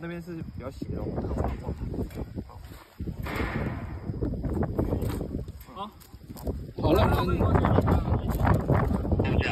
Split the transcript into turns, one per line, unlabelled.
那边是比较斜的，看不惯。
好，好。了，大家。